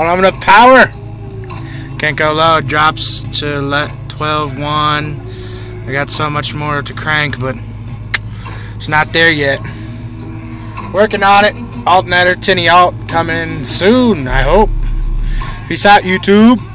Don't have enough power. Can't go low. Drops to let 12 1. I got so much more to crank, but it's not there yet. Working on it. Alternator, tinny alt coming soon, I hope. Peace out, YouTube.